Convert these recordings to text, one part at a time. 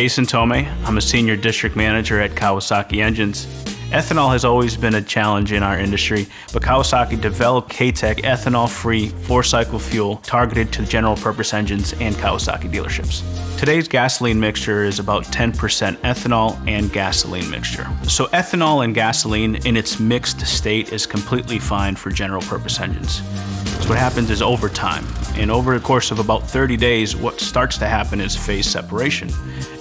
Jason Tomei. I'm a senior district manager at Kawasaki Engines. Ethanol has always been a challenge in our industry, but Kawasaki developed KTECH ethanol-free four-cycle fuel targeted to general purpose engines and Kawasaki dealerships. Today's gasoline mixture is about 10% ethanol and gasoline mixture. So ethanol and gasoline in its mixed state is completely fine for general purpose engines. So what happens is over time, and over the course of about 30 days, what starts to happen is phase separation.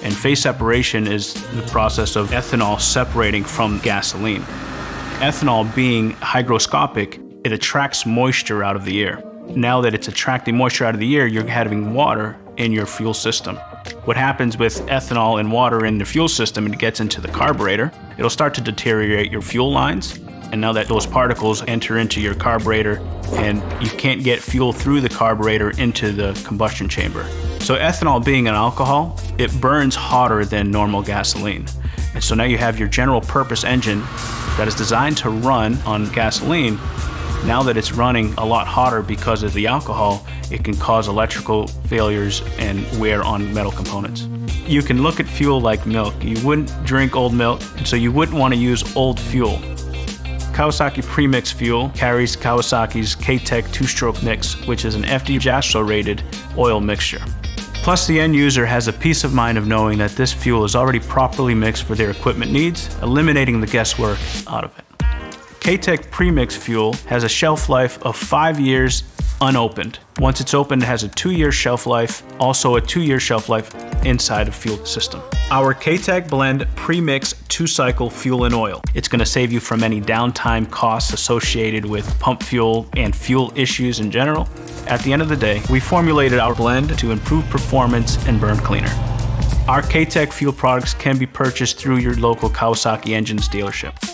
And phase separation is the process of ethanol separating from gasoline. Ethanol being hygroscopic, it attracts moisture out of the air. Now that it's attracting moisture out of the air, you're having water in your fuel system. What happens with ethanol and water in the fuel system and it gets into the carburetor, it'll start to deteriorate your fuel lines and now that those particles enter into your carburetor and you can't get fuel through the carburetor into the combustion chamber. So ethanol being an alcohol, it burns hotter than normal gasoline. And so now you have your general purpose engine that is designed to run on gasoline. Now that it's running a lot hotter because of the alcohol, it can cause electrical failures and wear on metal components. You can look at fuel like milk. You wouldn't drink old milk, so you wouldn't want to use old fuel. Kawasaki Premix Fuel carries Kawasaki's KTECH two-stroke mix, which is an FD rated oil mixture. Plus, the end user has a peace of mind of knowing that this fuel is already properly mixed for their equipment needs, eliminating the guesswork out of it. KTECH Premix Fuel has a shelf life of five years unopened. Once it's opened, it has a two-year shelf life, also a two-year shelf life inside a fuel system. Our KTECH Blend Premix two-cycle fuel and oil. It's gonna save you from any downtime costs associated with pump fuel and fuel issues in general. At the end of the day, we formulated our blend to improve performance and burn cleaner. Our KTECH fuel products can be purchased through your local Kawasaki Engines dealership.